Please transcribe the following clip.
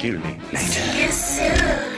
kill me later. Yes, sir.